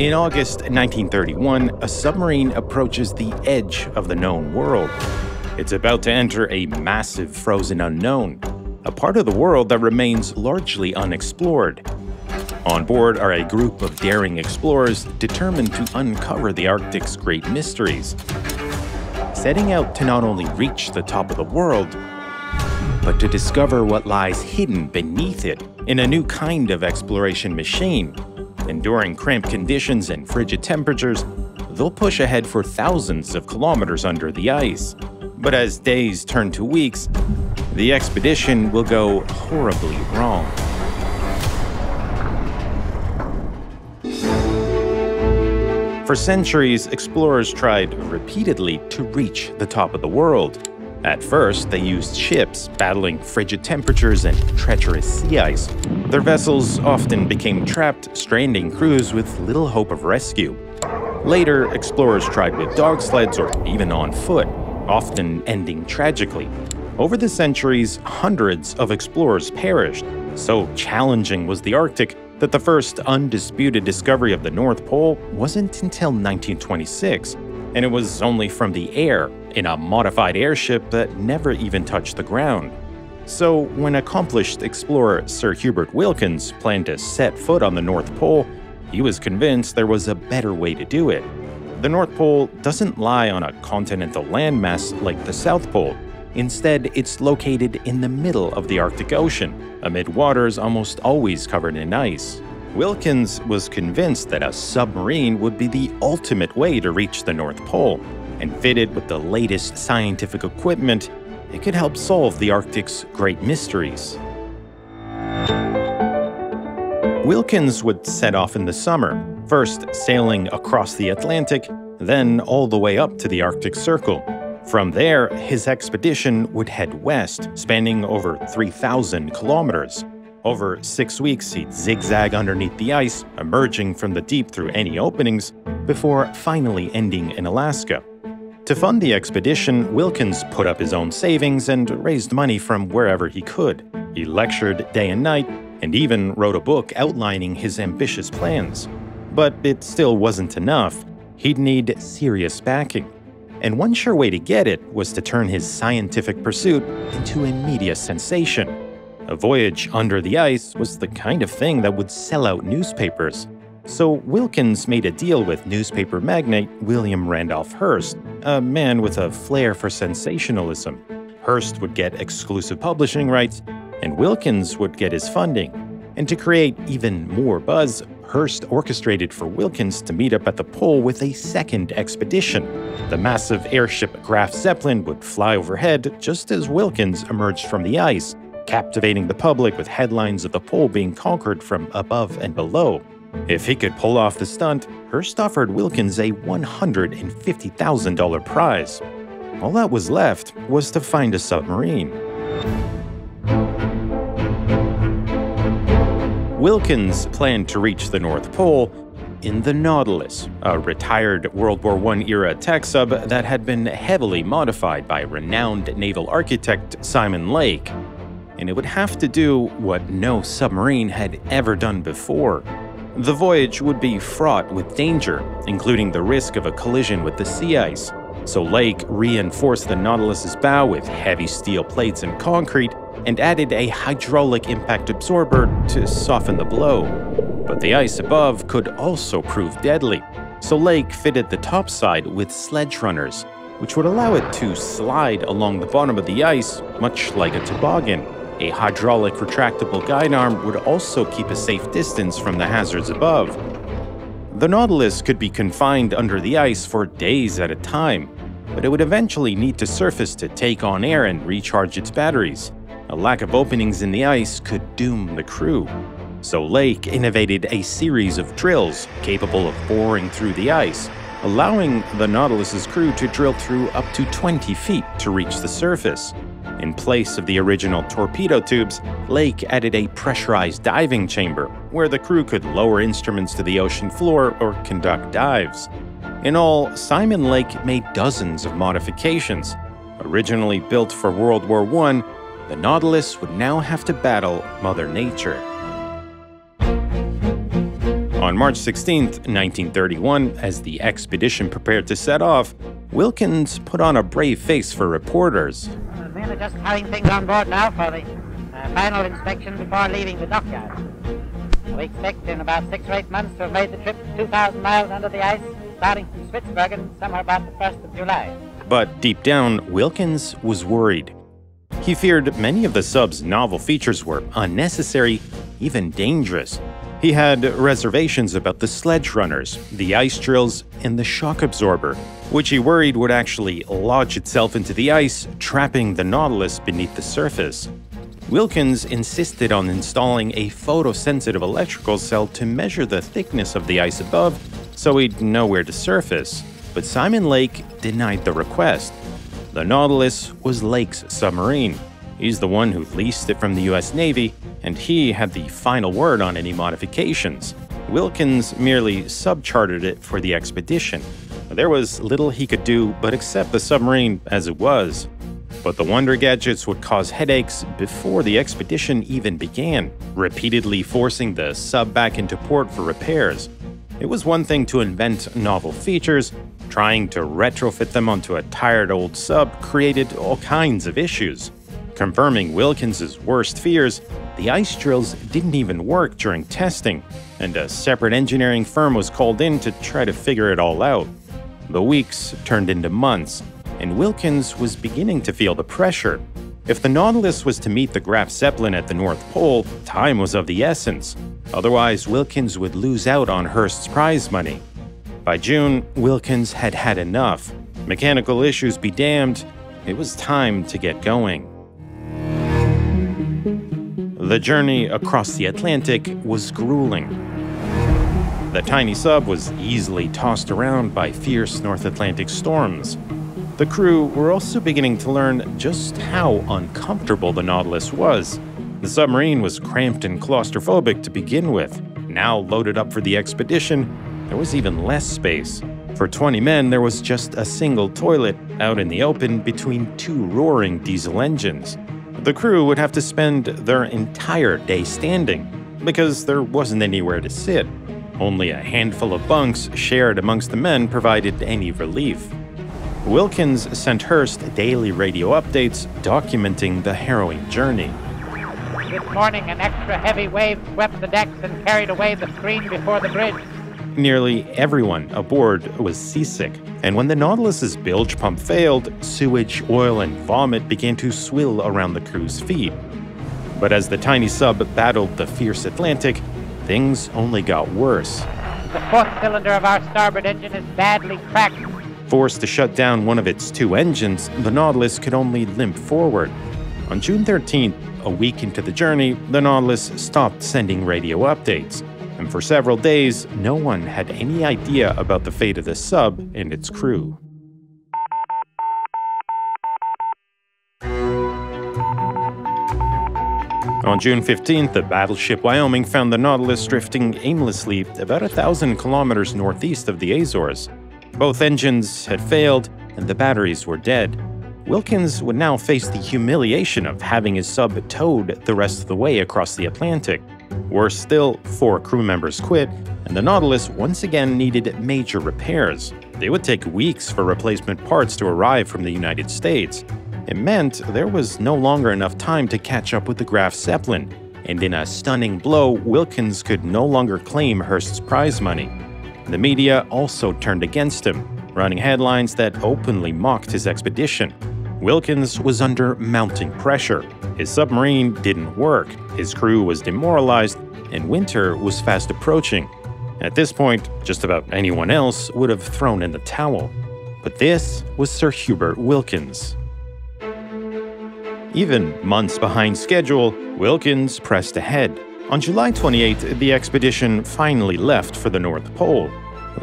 In August 1931, a submarine approaches the edge of the known world. It's about to enter a massive frozen unknown, a part of the world that remains largely unexplored. On board are a group of daring explorers determined to uncover the Arctic's great mysteries, setting out to not only reach the top of the world, but to discover what lies hidden beneath it in a new kind of exploration machine. Enduring cramped conditions and frigid temperatures, they'll push ahead for thousands of kilometers under the ice. But as days turn to weeks, the expedition will go horribly wrong. For centuries, explorers tried repeatedly to reach the top of the world. At first, they used ships battling frigid temperatures and treacherous sea ice. Their vessels often became trapped, stranding crews with little hope of rescue. Later, explorers tried with dog sleds or even on foot, often ending tragically. Over the centuries, hundreds of explorers perished. So challenging was the Arctic that the first undisputed discovery of the North Pole wasn't until 1926, and it was only from the air, in a modified airship that never even touched the ground. So, when accomplished explorer Sir Hubert Wilkins planned to set foot on the North Pole, he was convinced there was a better way to do it. The North Pole doesn't lie on a continental landmass like the South Pole. Instead, it's located in the middle of the Arctic Ocean, amid waters almost always covered in ice. Wilkins was convinced that a submarine would be the ultimate way to reach the North Pole, and fitted with the latest scientific equipment, it could help solve the Arctic's great mysteries. Wilkins would set off in the summer, first sailing across the Atlantic, then all the way up to the Arctic Circle. From there, his expedition would head west, spanning over 3,000 kilometers. Over six weeks, he'd zigzag underneath the ice, emerging from the deep through any openings, before finally ending in Alaska. To fund the expedition, Wilkins put up his own savings and raised money from wherever he could. He lectured day and night, and even wrote a book outlining his ambitious plans. But it still wasn't enough. He'd need serious backing and one sure way to get it was to turn his scientific pursuit into a media sensation. A voyage under the ice was the kind of thing that would sell out newspapers. So Wilkins made a deal with newspaper magnate William Randolph Hearst, a man with a flair for sensationalism. Hearst would get exclusive publishing rights, and Wilkins would get his funding. And to create even more buzz, Hearst orchestrated for Wilkins to meet up at the pole with a second expedition. The massive airship Graf Zeppelin would fly overhead just as Wilkins emerged from the ice, captivating the public with headlines of the pole being conquered from above and below. If he could pull off the stunt, Hearst offered Wilkins a $150,000 prize. All that was left was to find a submarine. Wilkins planned to reach the North Pole in the Nautilus, a retired World War I era tech sub that had been heavily modified by renowned naval architect Simon Lake. And it would have to do what no submarine had ever done before. The voyage would be fraught with danger, including the risk of a collision with the sea ice. So Lake reinforced the Nautilus's bow with heavy steel plates and concrete and added a hydraulic impact absorber to soften the blow. But the ice above could also prove deadly, so Lake fitted the topside with sledge runners, which would allow it to slide along the bottom of the ice, much like a toboggan. A hydraulic retractable guide arm would also keep a safe distance from the hazards above. The Nautilus could be confined under the ice for days at a time, but it would eventually need to surface to take on air and recharge its batteries. A lack of openings in the ice could doom the crew. So Lake innovated a series of drills capable of boring through the ice, allowing the Nautilus's crew to drill through up to 20 feet to reach the surface. In place of the original torpedo tubes, Lake added a pressurized diving chamber, where the crew could lower instruments to the ocean floor or conduct dives. In all, Simon Lake made dozens of modifications. Originally built for World War I, the Nautilus would now have to battle Mother Nature. On March 16, 1931, as the expedition prepared to set off, Wilkins put on a brave face for reporters. Men are just having things on board now for the uh, final inspection before leaving the dockyard. We expect in about six or eight months to have made the trip 2,000 miles under the ice, starting from Spitzbergen somewhere about the 1st of July. But deep down, Wilkins was worried. He feared many of the sub's novel features were unnecessary, even dangerous. He had reservations about the sledge runners, the ice drills, and the shock absorber, which he worried would actually lodge itself into the ice, trapping the Nautilus beneath the surface. Wilkins insisted on installing a photosensitive electrical cell to measure the thickness of the ice above so he'd know where to surface, but Simon Lake denied the request. The Nautilus was Lake's submarine. He's the one who leased it from the US Navy, and he had the final word on any modifications. Wilkins merely subchartered it for the expedition. There was little he could do but accept the submarine as it was. But the Wonder Gadgets would cause headaches before the expedition even began, repeatedly forcing the sub back into port for repairs. It was one thing to invent novel features, trying to retrofit them onto a tired old sub created all kinds of issues. Confirming Wilkins's worst fears, the ice drills didn't even work during testing, and a separate engineering firm was called in to try to figure it all out. The weeks turned into months, and Wilkins was beginning to feel the pressure. If the Nautilus was to meet the Graf Zeppelin at the North Pole, time was of the essence. Otherwise, Wilkins would lose out on Hearst's prize money. By June, Wilkins had had enough. Mechanical issues be damned, it was time to get going. The journey across the Atlantic was grueling. The tiny sub was easily tossed around by fierce North Atlantic storms. The crew were also beginning to learn just how uncomfortable the Nautilus was. The submarine was cramped and claustrophobic to begin with. Now loaded up for the expedition, there was even less space. For 20 men, there was just a single toilet out in the open between two roaring diesel engines. The crew would have to spend their entire day standing because there wasn't anywhere to sit. Only a handful of bunks shared amongst the men provided any relief. Wilkins sent Hearst daily radio updates documenting the harrowing journey. This morning, an extra heavy wave swept the decks and carried away the screen before the bridge. Nearly everyone aboard was seasick, and when the Nautilus's bilge pump failed, sewage, oil, and vomit began to swill around the crew's feet. But as the tiny sub battled the fierce Atlantic, things only got worse. The fourth cylinder of our starboard engine is badly cracked. Forced to shut down one of its two engines, the Nautilus could only limp forward. On June 13th, a week into the journey, the Nautilus stopped sending radio updates and for several days, no one had any idea about the fate of the sub and its crew. On June 15th, the battleship Wyoming found the Nautilus drifting aimlessly about a thousand kilometers northeast of the Azores. Both engines had failed, and the batteries were dead. Wilkins would now face the humiliation of having his sub towed the rest of the way across the Atlantic. Worse still, four crew members quit, and the Nautilus once again needed major repairs. They would take weeks for replacement parts to arrive from the United States. It meant there was no longer enough time to catch up with the Graf Zeppelin, and in a stunning blow, Wilkins could no longer claim Hearst's prize money. The media also turned against him, running headlines that openly mocked his expedition. Wilkins was under mounting pressure. His submarine didn't work, his crew was demoralized, and winter was fast approaching. At this point, just about anyone else would have thrown in the towel. But this was Sir Hubert Wilkins. Even months behind schedule, Wilkins pressed ahead. On July 28, the expedition finally left for the North Pole.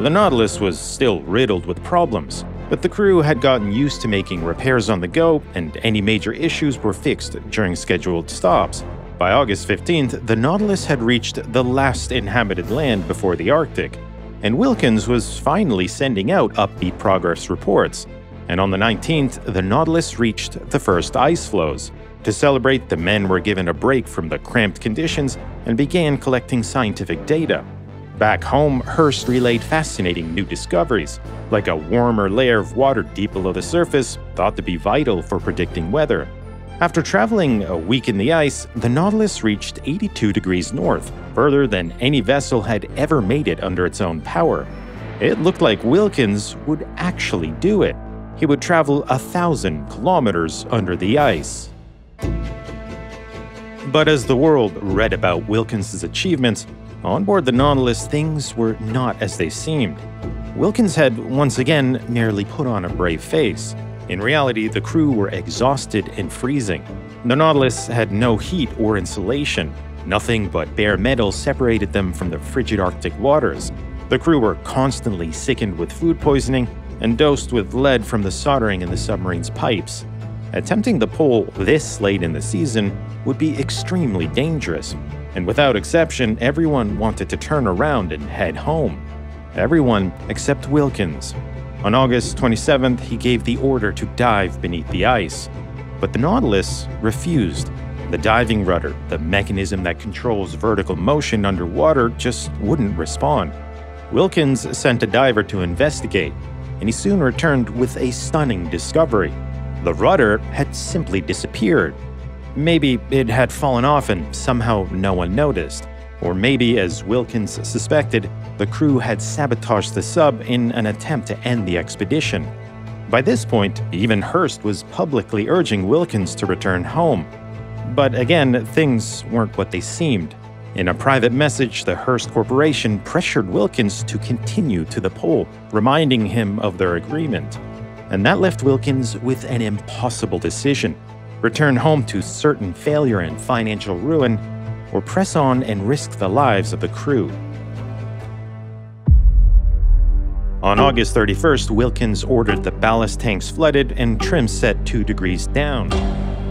The Nautilus was still riddled with problems, but the crew had gotten used to making repairs on the go, and any major issues were fixed during scheduled stops. By August 15th, the Nautilus had reached the last inhabited land before the Arctic, and Wilkins was finally sending out upbeat progress reports. And on the 19th, the Nautilus reached the first ice floes. To celebrate, the men were given a break from the cramped conditions and began collecting scientific data. Back home, Hearst relayed fascinating new discoveries, like a warmer layer of water deep below the surface, thought to be vital for predicting weather. After traveling a week in the ice, the Nautilus reached 82 degrees north, further than any vessel had ever made it under its own power. It looked like Wilkins would actually do it. He would travel a thousand kilometers under the ice. But as the world read about Wilkins' achievements, on board the Nautilus things were not as they seemed. Wilkins had once again merely put on a brave face. In reality, the crew were exhausted and freezing. The Nautilus had no heat or insulation. Nothing but bare metal separated them from the frigid Arctic waters. The crew were constantly sickened with food poisoning and dosed with lead from the soldering in the submarine's pipes. Attempting the pole this late in the season would be extremely dangerous, and without exception, everyone wanted to turn around and head home. Everyone except Wilkins. On August 27th, he gave the order to dive beneath the ice. But the Nautilus refused. The diving rudder, the mechanism that controls vertical motion underwater, just wouldn't respond. Wilkins sent a diver to investigate, and he soon returned with a stunning discovery. The rudder had simply disappeared. Maybe it had fallen off and somehow no one noticed. Or maybe, as Wilkins suspected, the crew had sabotaged the sub in an attempt to end the expedition. By this point, even Hearst was publicly urging Wilkins to return home. But again, things weren't what they seemed. In a private message, the Hearst Corporation pressured Wilkins to continue to the pole, reminding him of their agreement. And that left Wilkins with an impossible decision return home to certain failure and financial ruin, or press on and risk the lives of the crew. On August 31st, Wilkins ordered the ballast tanks flooded and trim set 2 degrees down.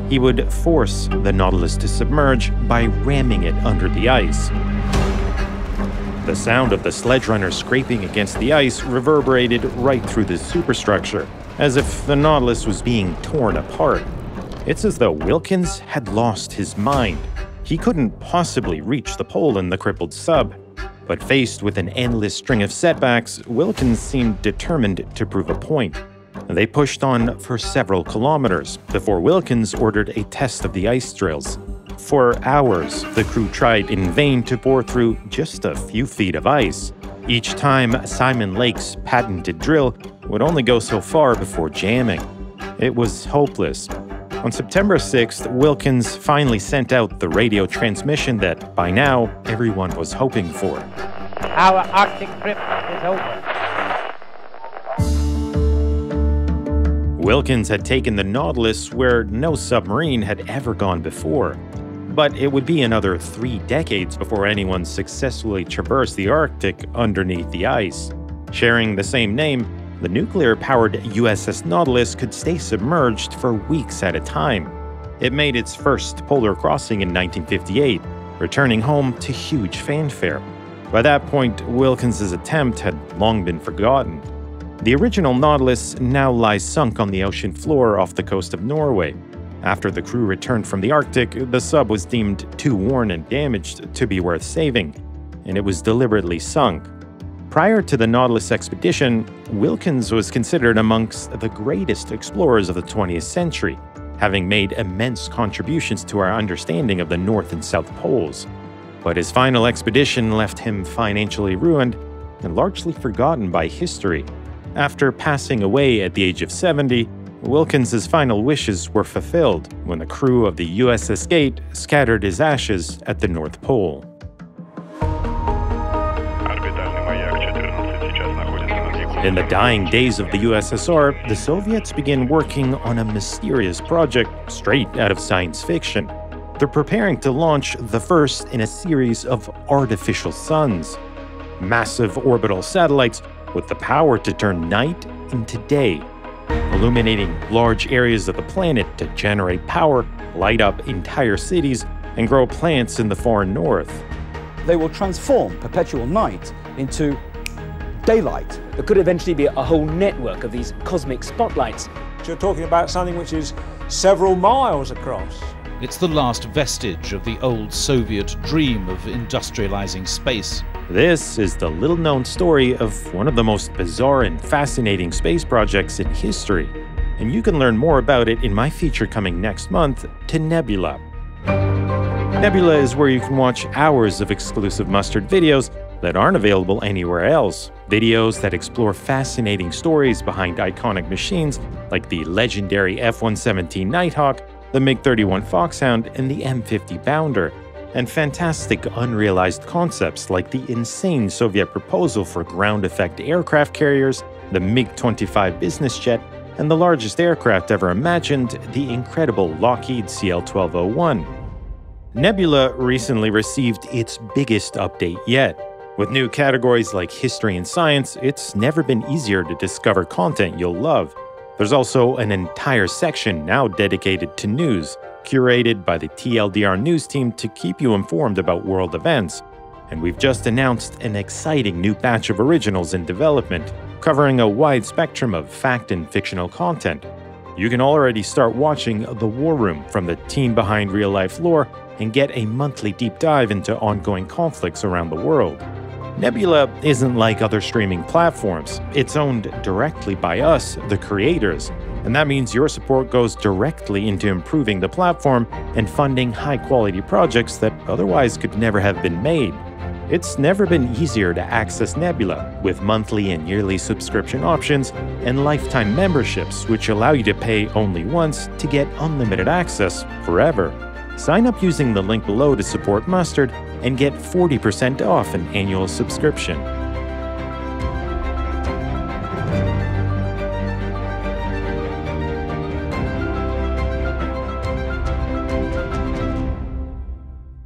He would force the Nautilus to submerge by ramming it under the ice. The sound of the sledge runner scraping against the ice reverberated right through the superstructure, as if the Nautilus was being torn apart. It's as though Wilkins had lost his mind. He couldn't possibly reach the pole in the crippled sub. But faced with an endless string of setbacks, Wilkins seemed determined to prove a point. They pushed on for several kilometers before Wilkins ordered a test of the ice drills. For hours, the crew tried in vain to bore through just a few feet of ice. Each time, Simon Lake's patented drill would only go so far before jamming. It was hopeless, on September 6th, Wilkins finally sent out the radio transmission that, by now, everyone was hoping for. Our Arctic trip is over. Wilkins had taken the Nautilus where no submarine had ever gone before. But it would be another three decades before anyone successfully traversed the Arctic underneath the ice. Sharing the same name, the nuclear powered USS Nautilus could stay submerged for weeks at a time. It made its first polar crossing in 1958, returning home to huge fanfare. By that point, Wilkins' attempt had long been forgotten. The original Nautilus now lies sunk on the ocean floor off the coast of Norway. After the crew returned from the Arctic, the sub was deemed too worn and damaged to be worth saving, and it was deliberately sunk. Prior to the Nautilus expedition, Wilkins was considered amongst the greatest explorers of the 20th century, having made immense contributions to our understanding of the North and South Poles. But his final expedition left him financially ruined and largely forgotten by history. After passing away at the age of 70, Wilkins's final wishes were fulfilled when the crew of the USS Skate scattered his ashes at the North Pole. In the dying days of the USSR, the Soviets begin working on a mysterious project straight out of science fiction. They're preparing to launch the first in a series of artificial suns. Massive orbital satellites with the power to turn night into day, illuminating large areas of the planet to generate power, light up entire cities, and grow plants in the far north. They will transform perpetual night into daylight. There could eventually be a whole network of these cosmic spotlights. You're talking about something which is several miles across. It's the last vestige of the old Soviet dream of industrializing space. This is the little known story of one of the most bizarre and fascinating space projects in history, and you can learn more about it in my feature coming next month to Nebula. Nebula is where you can watch hours of exclusive mustard videos that aren't available anywhere else. Videos that explore fascinating stories behind iconic machines like the legendary F 117 Nighthawk, the MiG 31 Foxhound, and the M 50 Bounder, and fantastic unrealized concepts like the insane Soviet proposal for ground effect aircraft carriers, the MiG 25 business jet, and the largest aircraft ever imagined, the incredible Lockheed CL 1201. Nebula recently received its biggest update yet with new categories like history and science, it's never been easier to discover content you'll love. There's also an entire section now dedicated to news, curated by the TLDR news team to keep you informed about world events. And we've just announced an exciting new batch of originals in development, covering a wide spectrum of fact and fictional content. You can already start watching The War Room from the team behind RealLifeLore and get a monthly deep dive into ongoing conflicts around the world. Nebula isn't like other streaming platforms. It's owned directly by us, the creators, and that means your support goes directly into improving the platform and funding high quality projects that otherwise could never have been made. It's never been easier to access Nebula, with monthly and yearly subscription options and lifetime memberships, which allow you to pay only once to get unlimited access forever. Sign up using the link below to support Mustard and get 40% off an annual subscription.